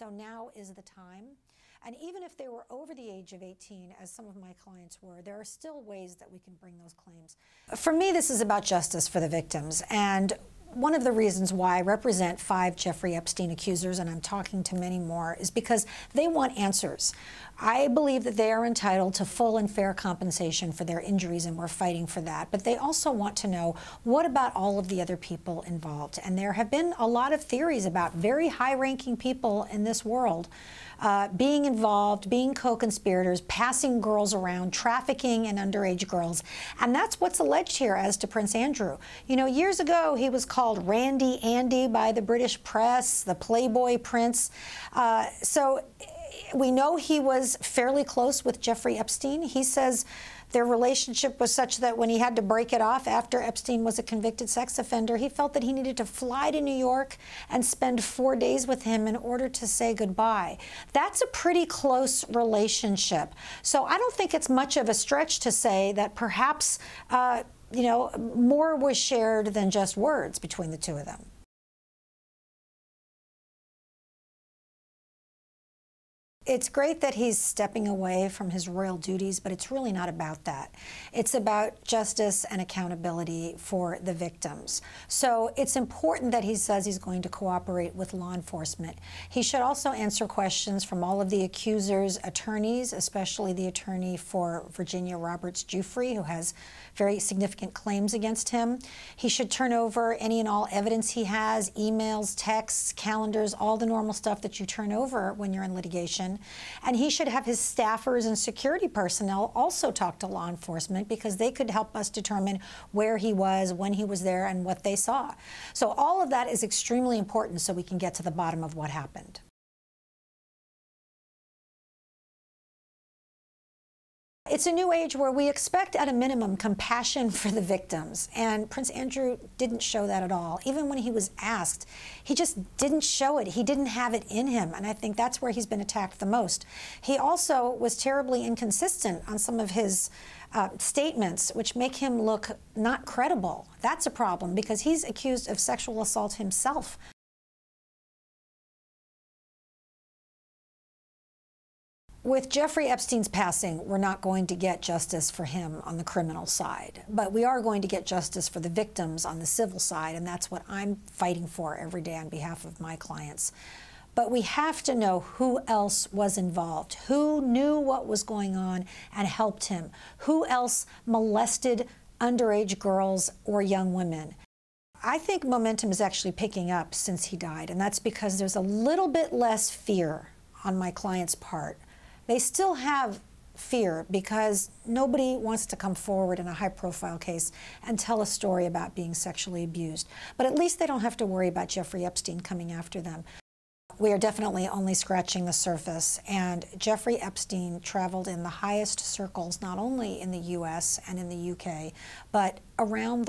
So now is the time. And even if they were over the age of 18, as some of my clients were, there are still ways that we can bring those claims. For me, this is about justice for the victims. And one of the reasons why I represent five Jeffrey Epstein accusers, and I'm talking to many more, is because they want answers. I believe that they are entitled to full and fair compensation for their injuries, and we're fighting for that. But they also want to know what about all of the other people involved? And there have been a lot of theories about very high ranking people in this world uh, being involved, being co conspirators, passing girls around, trafficking in underage girls. And that's what's alleged here as to Prince Andrew. You know, years ago, he was called Randy Andy by the British press, the Playboy Prince. Uh, so we know he was fairly close with Jeffrey Epstein. He says their relationship was such that when he had to break it off after Epstein was a convicted sex offender, he felt that he needed to fly to New York and spend four days with him in order to say goodbye. That's a pretty close relationship. So I don't think it's much of a stretch to say that perhaps, uh, you know, more was shared than just words between the two of them. It's great that he's stepping away from his royal duties, but it's really not about that. It's about justice and accountability for the victims. So it's important that he says he's going to cooperate with law enforcement. He should also answer questions from all of the accusers' attorneys, especially the attorney for Virginia Roberts Giuffre, who has very significant claims against him. He should turn over any and all evidence he has, emails, texts, calendars, all the normal stuff that you turn over when you're in litigation. And he should have his staffers and security personnel also talk to law enforcement because they could help us determine where he was, when he was there, and what they saw. So all of that is extremely important so we can get to the bottom of what happened. It's a new age where we expect, at a minimum, compassion for the victims. And Prince Andrew didn't show that at all. Even when he was asked, he just didn't show it. He didn't have it in him. And I think that's where he's been attacked the most. He also was terribly inconsistent on some of his uh, statements, which make him look not credible. That's a problem because he's accused of sexual assault himself. With Jeffrey Epstein's passing, we're not going to get justice for him on the criminal side, but we are going to get justice for the victims on the civil side, and that's what I'm fighting for every day on behalf of my clients. But we have to know who else was involved, who knew what was going on and helped him, who else molested underage girls or young women. I think momentum is actually picking up since he died, and that's because there's a little bit less fear on my client's part they still have fear because nobody wants to come forward in a high profile case and tell a story about being sexually abused. But at least they don't have to worry about Jeffrey Epstein coming after them. We are definitely only scratching the surface, and Jeffrey Epstein traveled in the highest circles, not only in the US and in the UK, but around the